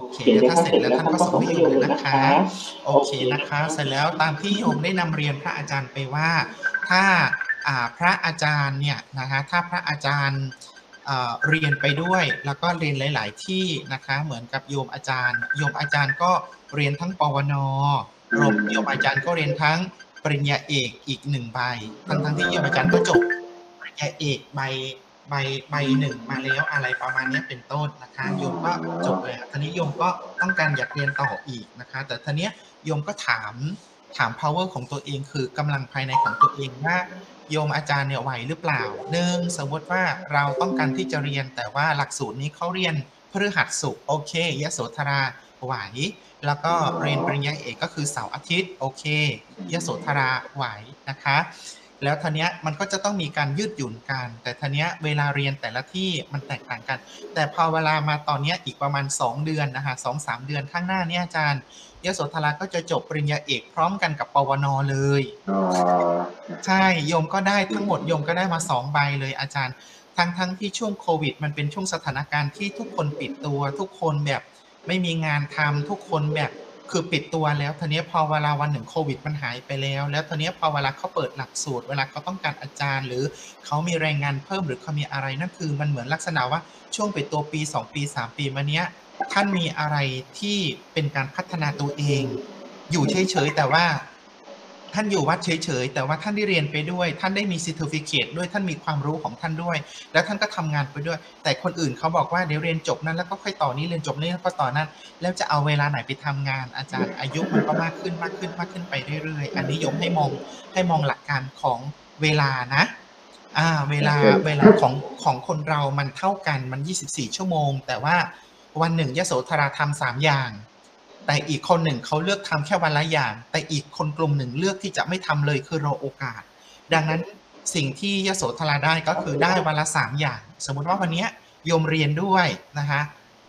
โอเคเขียนแล้วนะถ้าคะเสร็เสจร็จแล้วแล้วท่านท่านก็ก็ส่งส่งให้ให้โยโยมมเลเลยยนะนะคะคะ โอเคนะคะ เสร็จแล้วตามที่โยมได้นำเรียนพระอาจารย์ไปว่า ถ้าอ่าพระอาจารย์เนี่ยนะคะถ้าพระอาจารย์เอ่อเรียนไปด้วย แล้วก็เรียนหลาย ๆ ที่นะคะเหมือนกับโยมอาจารย์ โยมอาจารย์ก็เรียนทั้งปวนรวมโยมอาจารย์ก็เรียนทั้งปริญญาเอกอีกหนึ่งใบทั้งทั้งๆที่โยมอาจารย์ก็จบปริญญาเอกใบ ใบใบหนึ่งมาแล้วอะไรประมาณเนี้ยเป็นต้นนะคะโยมก็จบแล้วทีนี้โยมก็ต้องการอยากเรียนต่ออีกนะคะ แต่ทีเนี้ยโยมก็ถามถาม power ของตัวเองคือกำลังภายในของตัวเองว่าโยมอาจารย์เนี่ยไหวหรือเปล่าหนึ่งสมมติว่าเราต้องการที่จะเรียนแต่ว่าหลักสูตรนี้เขาเรียนพฤหัสศุกร์โอเคยโสธราไหว แล้วก็เรียนปริญญาเอกก็คือเสาร์อาทิตย์โอเคยโสธราไหวนะคะ แล้วทีเนี้ยมันก็จะต้องมีการยืดหยุ่นกัน แต่ทีเนี้ยเวลาเรียนแต่ละที่มันแตกต่างกัน แต่พอเวลามาตอนเนี้ยอีกประมาณ 2 เดือนนะคะสองสามเดือนข้างหน้าเนี่ยอาจารย์ยโสธราก็จะจบปริญญาเอกพร้อมกันกับปวนเลยอ๋อใช่โยมก็ได้ทั้งหมดโยมก็ได้มาสองใบเลยอาจารย์ ทั้งทั้งที่ช่วงโควิด มันเป็นช่วงสถานการณ์ที่ทุกคนปิดตัว ทุกคนแบบไม่มีงานทำทุกคนแบบ คือปิดตัวแล้วทีนี้พอเวลาวันหนึ่งโควิดมันหายไปแล้ว แล้วทีนี้พอเวลาเขาเปิดหลักสูตร เวลาเขาต้องการอาจารย์ หรือเขามีแรงงานเพิ่มหรือเขามีอะไรนั่นคือ มันเหมือนลักษณะว่าช่วงปิดตัวปี 2 ปี 3 ปีมาเนี้ยท่านมีอะไรที่เป็นการพัฒนาตัวเอง อยู่เฉยๆแต่ว่า ท่านอยู่วัดเฉยๆ แต่ว่าท่านได้เรียนไปด้วย ท่านได้มี certificate ด้วยท่านมีความรู้ของท่านด้วย แล้วท่านก็ทำงานไปด้วย แต่คนอื่นเขาบอกว่าเดี๋ยวเรียนจบนั้นแล้วก็ค่อยต่อนี้เรียนจบนี้แล้วก็ต่อนั้น แล้วจะเอาเวลาไหนไปทำงาน อาจารย์อายุมันก็มากขึ้นมากขึ้นมากขึ้นไปเรื่อยๆ อันนี้โยมให้มองให้มองหลักการของเวลานะอ่าเวลาเวลาของของคนเรามันเท่ากันมัน 24 ชั่วโมง แต่ว่าวันหนึ่งยโสธราทำสามอย่าง แต่อีกคนหนึ่งเขาเลือกทำแค่วันละอย่าง แต่อีกคนกลุ่มหนึ่งเลือกที่จะไม่ทำเลยคือรอโอกาส ดังนั้นสิ่งที่ยโสธราได้ก็คือได้วันละสามอย่าง สมมุติว่าวันเนี้ยโยมเรียนด้วยนะคะ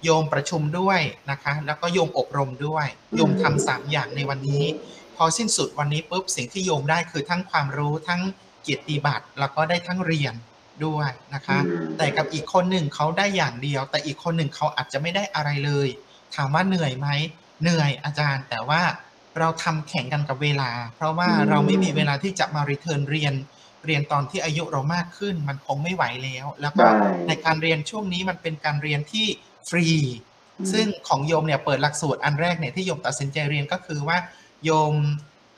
โยมประชุมด้วยนะคะ แล้วก็โยมอบรมด้วย โยมทำสามอย่างในวันนี้ พอสิ้นสุดวันนี้ปุ๊บสิ่งที่โยมได้คือทั้งความรู้ทั้งเกียรติบัตรแล้วก็ได้ทั้งเรียนด้วยนะคะ แต่กับอีกคนหนึ่งเขาได้อย่างเดียว แต่อีกคนหนึ่งเขาอาจจะไม่ได้อะไรเลย ถามว่าเหนื่อยไหม เหนื่อยอาจารย์ แต่ว่าเราทำแข่งกันกับเวลา เพราะว่าอืมเราไม่มีเวลาที่จะมารีเทิร์นเรียน เรียนตอนที่อายุเรามากขึ้น มันคงไม่ไหวแล้ว แล้วก็ใช่ในการเรียนช่วงนี้มันเป็นการเรียนที่ฟรี ซึ่งของโยมเนี่ยเปิดหลักสูตรอันแรกเนี่ยที่โยมตัดสินใจเรียนก็คือว่าโยม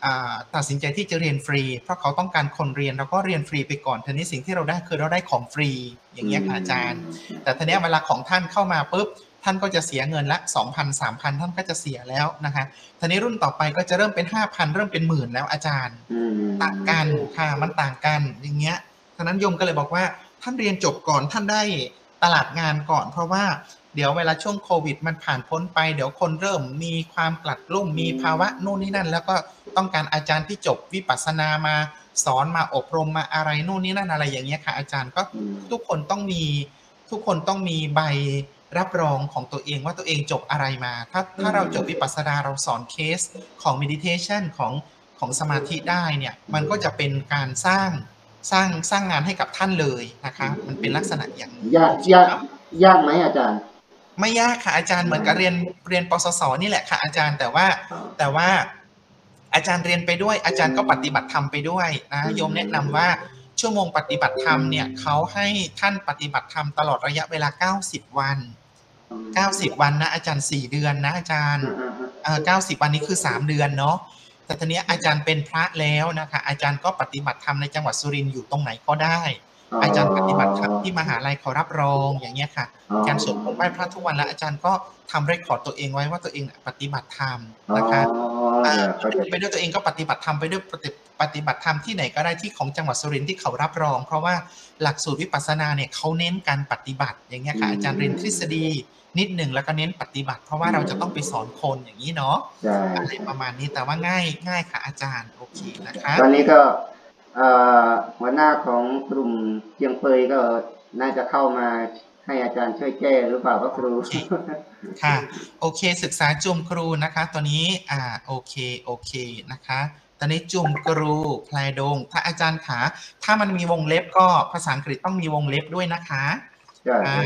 อ่าตัดสินใจที่จะเรียนฟรี เพราะเขาต้องการคนเรียนเราก็เรียนฟรีไปก่อนทีนี้สิ่งที่เราได้คือเราได้ของฟรีอย่างเงี้ยค่ะอาจารย์ แต่ทีเนี้ยเวลาของท่านเข้ามาปุ๊บ ท่านก็จะเสียเงินละ2,000 3,000 ท่านก็จะเสียแล้วนะคะทีนี้รุ่นต่อไปก็จะเริ่มเป็น 5,000 เริ่มเป็นหมื่นแล้วอาจารย์อืมต่างกันค่ะมันต่างกันอย่างเงี้ยท่านั้นโยมก็เลยบอกว่าท่านเรียนจบก่อนท่านได้ตลาดงานก่อน เพราะว่าเดี๋ยวเวลาช่วงโควิดมันผ่านพ้นไป เดี๋ยวคนเริ่มมีความกลัดกลุ้มมีภาวะนู่นนี่นั่น แล้วก็ต้องการอาจารย์ที่จบวิปัสสนามาสอนมาอบรมมาอะไรนู่นนี่นั่นอะไรอย่างเงี้ยค่ะอาจารย์ก็อืมทุกคนต้องมีทุกคนต้องมีใบ รับรองของตัวเองว่าตัวเองจบอะไรมา ถ้าถ้าเราจบวิปัสสนาเราสอนเคสของ meditation ของของสมาธิได้เนี่ย มันก็จะเป็นการสร้างสร้างสร้างงานให้กับท่านเลยนะคะ มันเป็นลักษณะอย่างนี้ยากยากยากไหมอาจารย์ ไม่ยากค่ะอาจารย์เหมือนกับเรียนเรียนปสสนี่แหละค่ะอาจารย์แต่ว่าแต่ว่าอาจารย์เรียนไปด้วยอาจารย์ก็ปฏิบัติธรรมไปด้วยนะโยมแนะนำว่า ชั่วโมงปฏิบัติธรรมเนี่ยเขาให้ท่านปฏิบัติธรรมตลอดระยะเวลา 90 วัน 90 วันนะอาจารย์ 4 เดือนนะอาจารย์เอ่อ90 วันนี้คือ 3 เดือนเนาะแต่ทีเนี้ยอาจารย์เป็นพระแล้วนะคะอาจารย์ก็ปฏิบัติธรรมในจังหวัดสุรินทร์อยู่ตรงไหนก็ได้ อาจารย์ปฏิบัติธรรมที่มหาลัยเขารับรองอย่างเงี้ยค่ะอาจารย์สวดมนต์ไหว้พระทุกวันแล้วอาจารย์ก็ทำเรคคอร์ดตัวเองไว้ว่าตัวเองปฏิบัติธรรมอ๋อนะคะอ่าเข้าใจไปด้วยตัวเองก็ปฏิบัติธรรมไปด้วยปฏิปฏิบัติธรรมที่ไหนก็ได้ที่ของจังหวัดสุรินทร์ที่เขารับรอง เพราะว่าหลักสูตรวิปัสสนาเนี่ยเขาเน้นการปฏิบัติ อย่างเงี้ยค่ะอาจารย์เรียนทฤษฎีนิดหนึ่งแล้วก็เน้นปฏิบัติ เพราะว่าเราจะต้องไปสอนคนอย่างนี้เนาะใช่อะไรประมาณนี้แต่ว่าง่ายง่ายค่ะอาจารย์โอเคนะคะตอนนี้ก็เอ่อ หัวหน้าของกลุ่มเจียงเปยก็น่าจะเข้ามาให้อาจารย์ช่วยแก้หรือเปล่าก็ครู ค่ะ โอเค ศึกษาจุมครูนะคะ ตอนนี้ อ่า โอเค โอเค นะคะ ตอนนี้จุมครูพลายดง ถ้าอาจารย์ขาถ้ามันมีวงเล็บก็ภาษาอังกฤษต้องมีวงเล็บด้วยนะคะใช่อ่า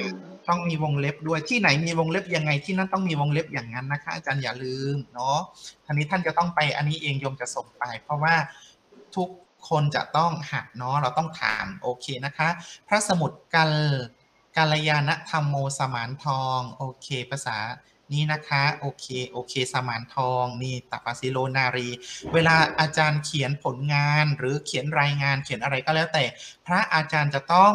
ภต้องมีวงเล็บด้วย ที่ไหนมีวงเล็บยังไงที่นั่นต้องมีวงเล็บอย่างนั้นนะคะ อาจารย์อย่าลืมเนาะ ทีนี้ท่านจะต้องไปอันนี้เองโยมจะส่งไป เพราะว่าทุก คนจะต้องหัดเนาะเราต้องถามโอเคนะคะ พระสมุดกัลกาลยานธรรมโมสมานทองโอเค ภาษานี้นะคะโอเคโอเค สมานทองนี่ตัปปสิโลนารี เวลาอาจารย์เขียนผลงานหรือเขียนรายงานเขียนอะไรก็แล้วแต่ พระอาจารย์จะต้อง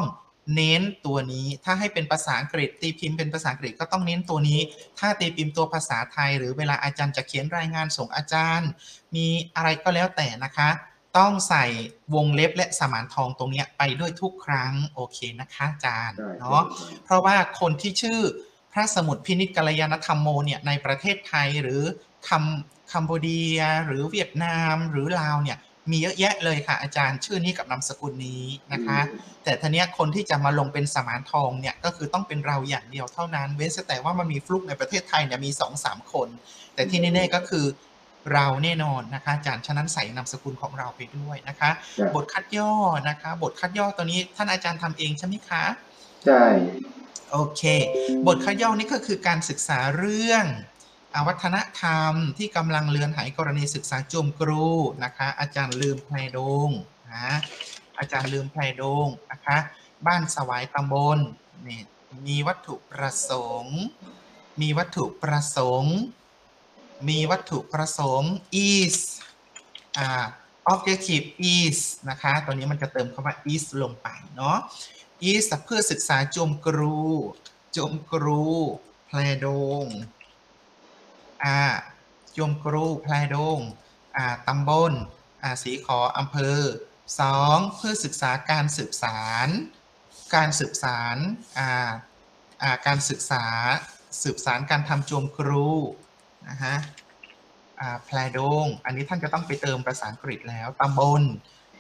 เน้นตัวนี้ถ้าให้เป็นภาษาอังกฤษตีพิมพ์เป็นภาษาอังกฤษก็ต้องเน้นตัวนี้ ถ้าตีพิมพ์ตัวภาษาไทย หรือเวลาอาจารย์จะเขียนรายงานส่งอาจารย์ มีอะไรก็แล้วแต่นะคะ ต้องใส่วงเล็บและสมานทองตรงเนี้ยไปด้วยทุกครั้งโอเคนะคะอาจารย์ได้เนาะเพราะว่าคนที่ชื่อพระสมุดพินิจกัลยาณธรรมโมเนี่ยในประเทศไทยหรือคัมคัมโบเดีย หรือเวียดนามหรือลาวเนี่ยมีเยอะแยะเลยค่ะ อาจารย์ชื่อนี้กับนามสกุลนี้นะคะ แต่ทีเนี้ยคนที่จะมาลงเป็นสมานทองเนี่ยก็คือต้องเป็นเราอย่างเดียวเท่านั้น เว้นแต่ว่ามันมีฟลุกในประเทศไทยเนี่ยมีสองสามคน แต่ที่แน่ๆก็คือ เราแน่นอนนะคะอาจารย์ฉะนั้นใส่นามสกุลของเราไปด้วยนะคะจ้ะบทคัดย่อนะคะ บทคัดย่อตัวนี้ท่านอาจารย์ทำเองใช่ไหมคะใช่โอเค บทคัดย่อนี่ก็คือการศึกษาเรื่องอาวัฒนธรรมที่กำลังเลือนหายกรณีศึกษาจมกรูนะคะ อาจารย์ลืมไพรดงนะอาจารย์ลืมไพรดงนะคะ บ้านสวายตำบลนี่มีวัตถุประสงค์ มีวัตถุประสงค์ มีวัตถุประสงค์ is อ่า objective is นะคะตัวนี้มันจะเติมคำว่า is ลงไปเนาะ is เพื่อศึกษาจมกรูจมกรูแพลดงอ่าจมกรูแพลดงอ่าตำบลอ่าสีขออำเภอสองเพื่อศึกษาการสืบสาร การสืบสารอ่าอ่าการศึกษาสืบสานการทำจวมกรู นะฮะแพลดง อันนี้ท่านจะต้องไปเติมภาษาอังกฤษแล้วตำบล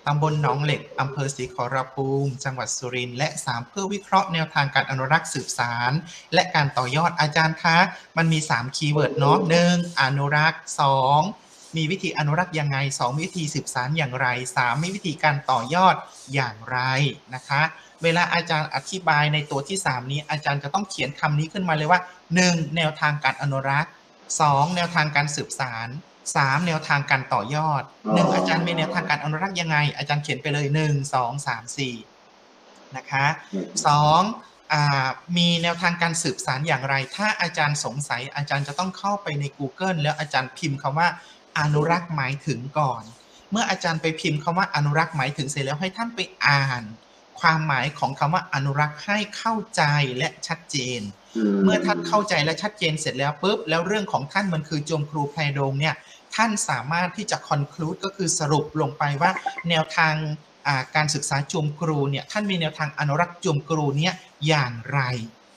ตำบลหนองเหล็กอำเภอศรีขอรภูมิ จังหวัดสุรินทร์และ 3 เพื่อวิเคราะห์แนวทางการอนุรักษ์สืบสาน และการต่อยอดอาจารย์คะ มันมี 3 keyword เนาะหนึ่งอนุรักษ์ 2 มีวิธีอนุรักษ์ยังไง 2 วิธีสืบสานอย่างไร 3 มีวิธีการต่อยอดอย่างไรนะคะ เวลาอาจารย์อธิบายในตัวที่ 3 นี้อาจารย์จะต้องเขียนคำนี้ขึ้นมาเลยว่า 1. แนวทางการอนุรักษ์ 2. แนวทางการสืบสาร 3. แนวทางการต่อยอดหนึ่งอาจารย์มีแนวทางการอนุรักษ์ยังไง อาจารย์เขียนไปเลยหนึ่งสองสามสี่นะคะสองมีแนวทางการสืบสารอย่างไร ถ้าอาจารย์สงสัยอาจารย์จะต้องเข้าไปใน Google แล้วอาจารย์พิมพ์คำว่าอนุรักษ์หมายถึงก่อน เมื่ออาจารย์ไปพิมพ์คำว่าอนุรักษ์หมายถึงเสร็จแล้วให้ท่านไปอ่าน ความหมายของคำว่าอนุรักษ์ให้เข้าใจและชัดเจน เมื่อท่านเข้าใจและชัดเจนเสร็จแล้วปุ๊บแล้วเรื่องของท่านมันคือโจมครูไพรโดงเนี่ยท่านสามารถที่จะ conclude ก็คือสรุปลงไปว่าแนวทางอ่าการศึกษาโจมครูเนี่ยท่านมีแนวทางอนุรักษ์โจมครูเนี่ยอย่างไร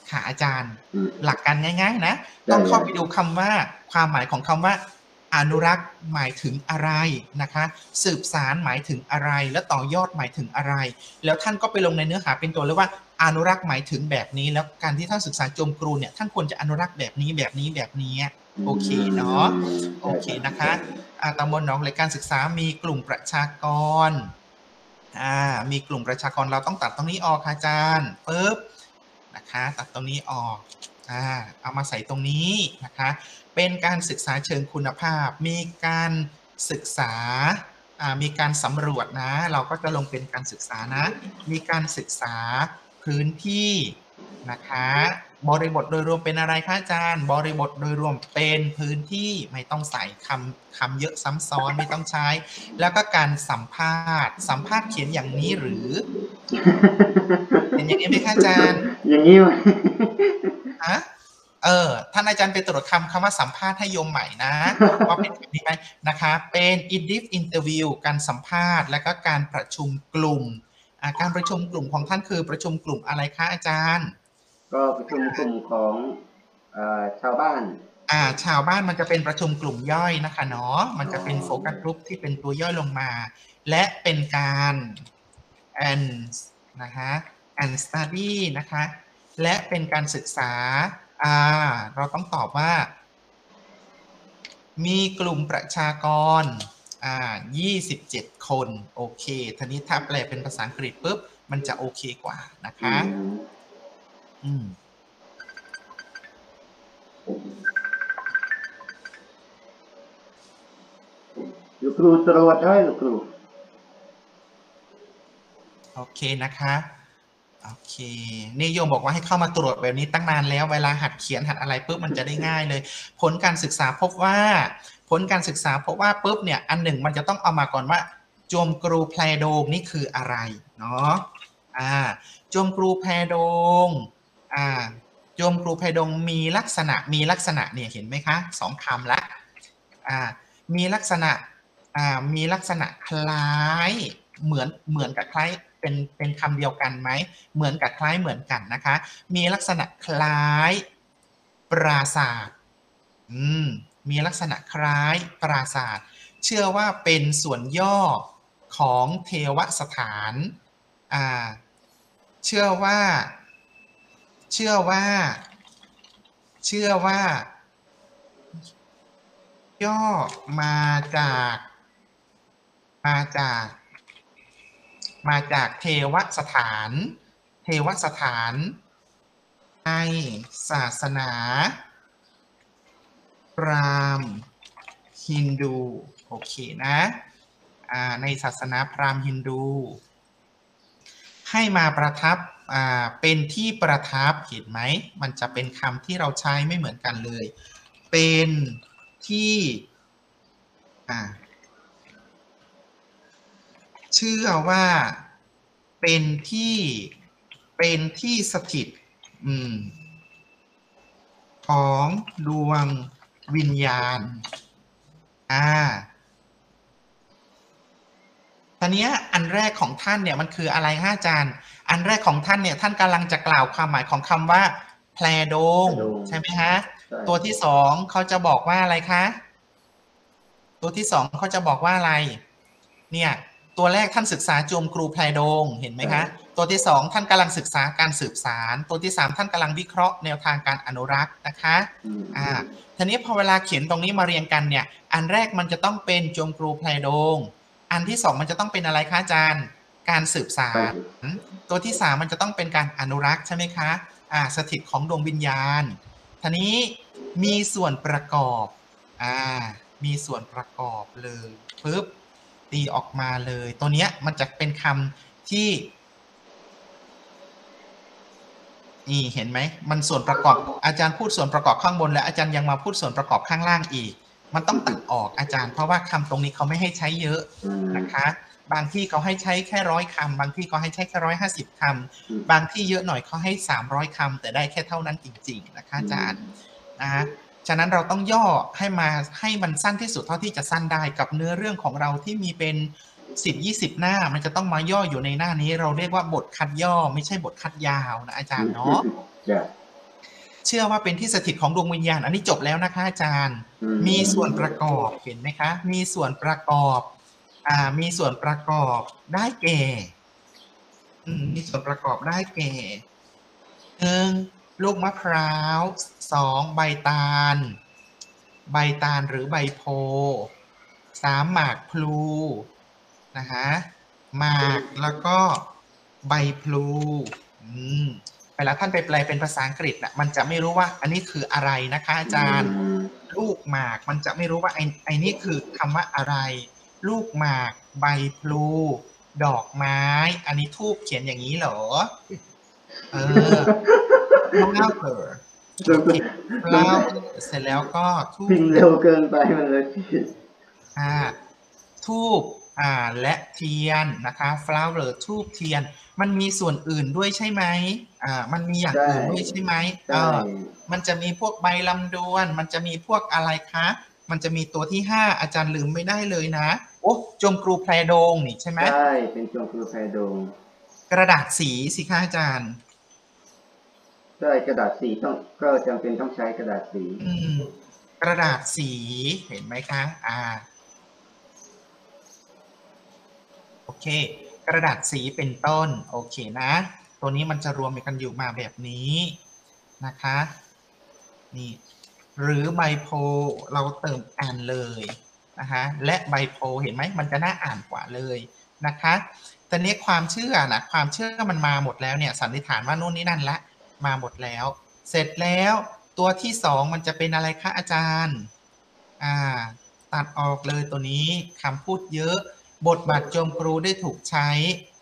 ค่ะอาจารย์ หลักการง่าย ๆ นะ ต้องเข้าไปดูคำว่าความหมายของคำว่า อนุรักษ์หมายถึงอะไรนะคะ สืบสารหมายถึงอะไร และต่อยอดหมายถึงอะไร แล้วท่านก็ไปลงในเนื้อหาเป็นตัวเลยว่าอนุรักษ์หมายถึงแบบนี้ แล้วการที่ท่านศึกษาจมครูเนี่ยท่านควรจะอนุรักษ์แบบนี้แบบนี้แบบนี้โอเคเนาะโอเคนะคะอาตำบลหนองเหล็กการศึกษามีกลุ่มประชากรอ่ามีกลุ่มประชากรเราต้องตัดตรงนี้ออกค่ะอาจารย์ปึ๊บนะคะ ตัดตรงนี้ออกอ่าเอามาใส่ตรงนี้นะคะ เป็นการศึกษาเชิงคุณภาพ มีการศึกษาอ่ามีการสำรวจนะ เราก็จะลงเป็นการศึกษานะ มีการศึกษาพื้นที่นะคะ บริบทโดยรวมเป็นอะไรคะอาจารย์ บริบทโดยรวมเป็นพื้นที่ไม่ต้องใส่คำคำเยอะซ้ำซ้อนไม่ต้องใช้ แล้วก็การสัมภาษณ์ สัมภาษณ์เขียนอย่างนี้หรือเป็นอย่างนี้ไหมคะอาจารย์ อย่างนี้มั้ยฮะ เออท่านอาจารย์ไปตรวจคำคำว่าสัมภาษณ์ให้โยมใหม่นะว่าเป็นแบบนี้ไหมนะคะ เป็น in deep interview การสัมภาษณ์ และก็การประชุมกลุ่มอ่าการประชุมกลุ่มของท่านคือประชุมกลุ่มอะไรคะอาจารย์ ก็ประชุมกลุ่มของเอ่อชาวบ้านอ่าชาวบ้านมันจะเป็นประชุมกลุ่มย่อยนะคะเนาะมันจะเป็นโฟกัสกลุ่มที่เป็นตัวย่อยลงมา และเป็นการ and นะคะ and study นะคะและเป็นการศึกษา R เราต้องตอบว่า มีกลุ่มประชากร27 คน โอเคทีนี้ถ้าแปลเป็นภาษาอังกฤษปุ๊บ มันจะโอเคกว่านะคะ อืมลูกครูตรวจได้รือครู โอเคนะคะ โอเคนี่โยมบอกว่าให้เข้ามาตรวจแบบนี้ตั้งนานแล้ว เวลาหัดเขียนหัดอะไรปุ๊บมันจะได้ง่ายเลย ผลการศึกษาพบว่า ผลการศึกษาพบว่าปุ๊บเนี่ยอันหนึ่งมันจะต้องเอามาก่อนว่าโจมกรูแพลโดงนี่คืออะไรเนาะอ่าโจมกรูแพลโดงอ่าโจมกรูแพลโดงมีลักษณะมีลักษณะเนี่ยเห็นไหมคะสองคำละอ่ามีลักษณะอ่ามีลักษณะคล้าย เหมือนเหมือนกับคล้ายเป็นเป็นคำเดียวกันไหมเหมือนกับคล้ายเหมือนกันนะคะ มีลักษณะคล้ายปราศาสตร์อืมมีลักษณะคล้ายปราศาสตร์เชื่อว่าเป็นส่วนย่อของเทวสถานอ่าเชื่อว่า เชื่อว่า เชื่อว่า ย่อมาจาก มาจาก มาจากเทวสถาน เทวสถานในศาสนาพราหมณ์ฮินดู โอเคนะในศาสนาพราหมณ์ฮินดู ให้มาประทับเป็นที่ประทับเห็นไหม มันจะเป็นคำที่เราใช้ไม่เหมือนกันเลย เป็นที่ เชื่อว่าเป็นที่เป็นที่สถิตอืมของดวงวิญญาณ อ่าทีเนี้ยอันแรกของท่านเนี่ยมันคืออะไรฮะอาจารย์ อันแรกของท่านเนี่ย ท่านกำลังจะกล่าวความหมายของคำว่า แพลโดงแพลโดงใช่ไหมฮะใช่ตัวที่สองเขาจะบอกว่าอะไรคะ ตัวที่สองเขาจะบอกว่าอะไร เนี่ย ตัวแรกท่านศึกษาโจมกรูแพลโดงเห็นไหมคะ ตัวที่สองท่านกำลังศึกษาการสืบสาร ตัวที่สามท่านกำลังวิเคราะห์แนวทางการอนุรักษ์นะคะอืมอ่าทีนี้พอเวลาเขียนตรงนี้มาเรียงกันเนี่ย อันแรกมันจะต้องเป็นโจมกรูแพลโดง อันที่สองมันจะต้องเป็นอะไรคะอาจารย์ การสืบสาร ตัวที่สามมันจะต้องเป็นการอนุรักษ์ใช่ไหมคะอ่าสถิตของดวงวิญญาณทีนี้มีส่วนประกอบอ่ามีส่วนประกอบเลยปึ๊บ ตีออกมาเลย ตัวเนี้ยมันจะเป็นคำที่ นี่เห็นไหม มันส่วนประกอบ อาจารย์พูดส่วนประกอบข้างบน แล้วอาจารย์ยังมาพูดส่วนประกอบข้างล่างอีก มันต้องตัดออกอาจารย์เพราะว่าคำตรงนี้เขาไม่ให้ใช้เยอะอืมนะคะ บางที่เขาให้ใช้แค่ร้อยคำบางที่เขาให้ใช้แค่ร้อยห้าสิบคอืมำบางที่เยอะหน่อยเขาให้สามร้อยคำแต่ได้แค่เท่านั้นจริง ๆ นะคะอาจารย์นะฮะ ฉะนั้นเราต้องย่อให้มาให้มันสั้นที่สุดเท่าที่จะสั้นได้กับเนื้อเรื่องของเราที่มีเป็นสิบยี่สิบหน้า มันจะต้องมาย่ออยู่ในหน้านี้ เราเรียกว่าบทคัดย่อไม่ใช่บทคัดยาวนะอาจารย์เนาะจ้ะเชื่อว่าเป็นที่สถิตของดวงวิญญาณ อันนี้จบแล้วนะคะอาจารย์อืมีส่วนประกอบเห็นไหมคะ มีส่วนประกอบ อ่า มีส่วนประกอบได้แก่อืมมีส่วนประกอบได้แก่หนึ่ง ลูกมะพร้าวสองใบตาล ใบตาลหรือใบโพสามหมากพลูนะคะหมากแล้วก็ใบพลูอืมเวลาท่านไปแปลเป็นภาษาอังกฤษน่ะมันจะไม่รู้ว่า อันนี้คืออะไรนะคะอาจารย์ ลูกหมากมันจะไม่รู้ว่าไอ้ไอ้นี่คือคำว่าอะไร ลูกหมาก ใบพลู ดอกไม้ อันนี้ทูบเขียนอย่างนี้เหรอ เออ flower ลูก flower เสร็จแล้วก็ทูบพิมพ์เร็วเกินไปมันเลยผิดอ่าทูบอ่าและเทียนนะคะ flower ทูบเทียน มันมีส่วนอื่นด้วยใช่ไหมอ่ามันมีอย่างอื่นด้วยใช่ไหมเอใช่อมันจะมีพวกใบลำดวน มันจะมีพวกอะไรคะ มันจะมีตัวที่ห้าอาจารย์ลืมไม่ได้เลยนะโอ้จมกรูแพรโดงนี่ใช่ไหมใช่เป็นจงครูไพโดง กระดาษสีสิคะอาจารย์ ใช่กระดาษสีต้องก็จำเป็นต้องใช้กระดาษสีกระดาษสีเห็นไหมคะอ่าโอเค กระดาษสีเป็นต้น โอเคนะ ตัวนี้มันจะรวมกันอยู่มาแบบนี้นะคะ นี่ หรือใบโพเราเติมอ่านเลยนะคะและใบโพเห็นไหมมันจะน่าอ่านกว่าเลยนะคะแต่เนี้ยความเชื่อนะความเชื่อมันมาหมดแล้วเนี่ยสันนิษฐานว่านู่นนี่นั่นละ มาหมดแล้ว เสร็จแล้วตัวที่สองมันจะเป็นอะไรคะอาจารย์ อ่า ตัดออกเลยตัวนี้คำพูดเยอะ บทบาทโจมกรูได้ถูกใช้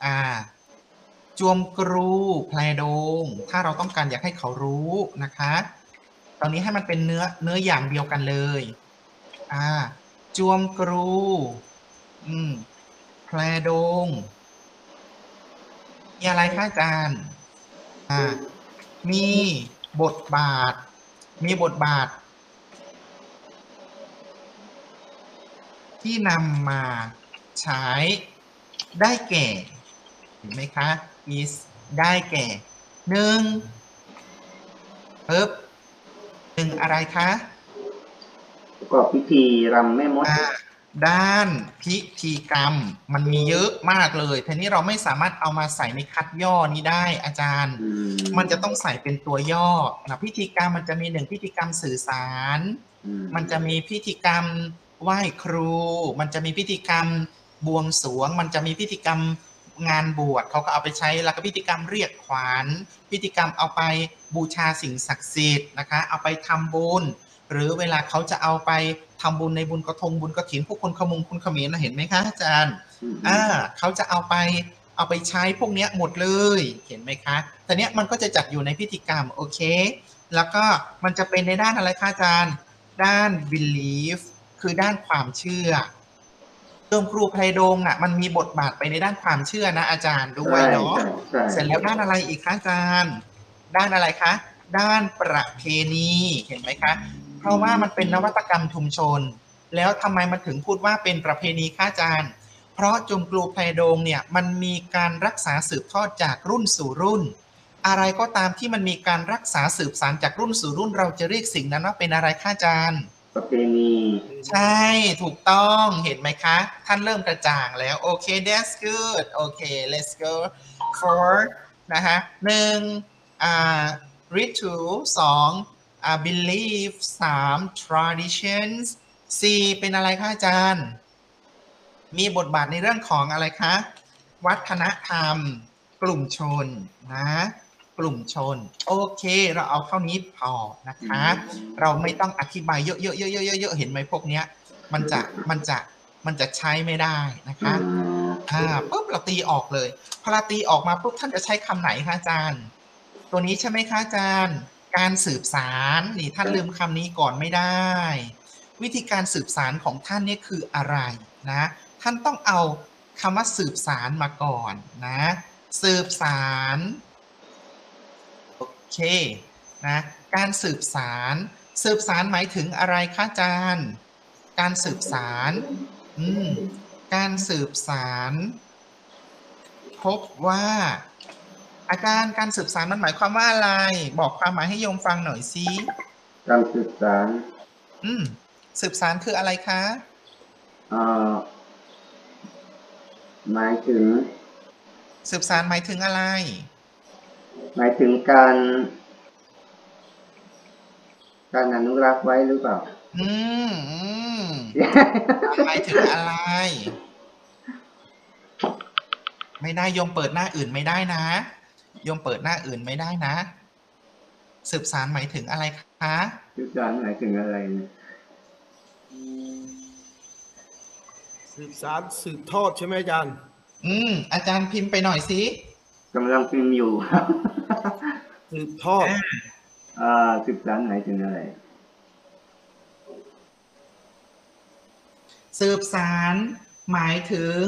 อ่าจวมกรูแพลโดง ถ้าเราต้องการอยากให้เขารู้นะคะ ตอนนี้ให้มันเป็นเนื้อเนื้ออย่างเดียวกันเลย อ่า จวมกรู อืม แพลโดงมีอะไรคะอาจารย์ อ่า มีบทบาท มีบทบาท ที่นำมาใช้ได้แก่เห็นไหมคะ is ได้แก่หนึ่งปึ๊บหนึ่งอะไรคะประกอบพิธีรำแม่มด ด้านพิธีกรรม มันมีเยอะมากเลยทีนี้เราไม่สามารถเอามาใส่ในคัดย่อนี้ได้อาจารย์อืมันจะต้องใส่เป็นตัวย่อนะพิธีกรรมมันจะมีหนึ่งพิธีกรรมสื่อสารอืมันจะมีพิธีกรรมไหว้ครู มันจะมีพิธีกรรมบวงสรวง มันจะมีพิธีกรรมงานบวชเขาก็เอาไปใช้แล้วก็พิธีกรรมเรียกขวัญพิธีกรรมเอาไปบูชาสิ่งศักดิ์สิทธิ์นะคะ เอาไปทำบุญหรือเวลาเขาจะเอาไป ทำบุญในบุญกระทงบุญกระถินพวกคนขมงคุณเขมรนะเห็นไหมคะอาจารย์อืมอ่าเขาจะเอาไปเอาไปใช้พวกเนี้ยหมดเลยเห็นไหมคะ แต่เนี้ยมันก็จะจัดอยู่ในพิธีกรรมโอเค แล้วก็มันจะเป็นในด้านอะไรคะอาจารย์ ด้าน belief คือด้านความเชื่อโยมครูไพรดงอะมันมีบทบาทไปในด้านความเชื่อนะอาจารย์ด้วยเนาะใช่ใช่เสร็จแล้วด้านอะไรอีกคะอาจารย์ ด้านอะไรคะ ด้านประเพณีเห็นไหมคะ เพราะว่ามันเป็นนวัตกรรมชุมชน แล้วทำไมมันถึงพูดว่าเป็นประเพณีคะอาจารย์เพราะจมกลูไพรโดงเนี่ยมันมีการรักษาสืบทอดจากรุ่นสู่รุ่น อะไรก็ตามที่มันมีการรักษาสืบสานจากรุ่นสู่รุ่น เราจะเรียกสิ่งนั้นว่าเป็นอะไรคะอาจารย์ประเพณีใช่ถูกต้องเห็นไหมคะ ท่านเริ่มกระจ่างแล้วโอเค that's good โอเค let's go for นะฮะหนึ่งอ่า ritual สองอ่า belief สาม traditions สี่เป็นอะไรคะอาจารย์ มีบทบาทในเรื่องของอะไรคะ วัฒนธรรม กลุ่มชนนะกลุ่มชน โอเค เราเอาเท่านี้พอนะคะ เราไม่ต้องอธิบายเยอะๆๆๆๆๆเห็นไหมพวกเนี้ย มันจะมันจะมันจะใช้ไม่ได้นะคะอืมอ่าปุ๊บเราตีออกเลยพอเราตีออกมาปุ๊บท่านจะใช้คำไหนคะอาจารย์ ตัวนี้ใช่ไหมคะอาจารย์ การสืบสารนี่ท่านลืมคำนี้ก่อนไม่ได้ วิธีการสืบสารของท่านนี่คืออะไรนะท่านต้องเอาคำว่าสืบสารมาก่อนนะสืบสารโอเคนะการสืบสารสืบสารหมายถึงอะไรคะอาจารย์ การสืบสารอืมการสืบสาร พบว่า อาจารย์การสืบสารมันหมายความว่าอะไร บอกความหมายให้โยมฟังหน่อยสิการศึกษาอืม สืบสารคืออะไรคะเอ่อหมายถึง สืบสารหมายถึงอะไร หมายถึงการ การอนุรักษ์ไว้หรือเปล่า อืมอืมหมายถึงอะไร ไม่ได้โยมเปิดหน้าอื่นไม่ได้นะ โยมเปิดหน้าอื่นไม่ได้นะ สืบสารหมายถึงอะไรคะศึกษาหมายถึงอะไรนะสืบสารสืบทอดใช่ไหมอาจารย์ อืม อาจารย์พิมพ์ไปหน่อยสิกำลังพิมพ์อยู่สืบทอดเอ่อศึกษาหมายถึงอะไรสืบสารหมายถึง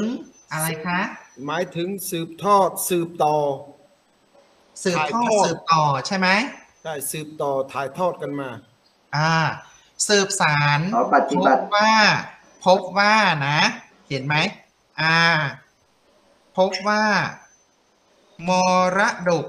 อะไรคะ หมายถึงสืบทอดสืบต่อ สืบทอดถ่ายทอดสืบต่อใช่ไหมได้สืบต่อถ่ายทอดกันมา อ่า สืบสารอ๋อปฏิบัติพบว่าพบว่านะ เห็นไหมอ่า พบว่ามรดก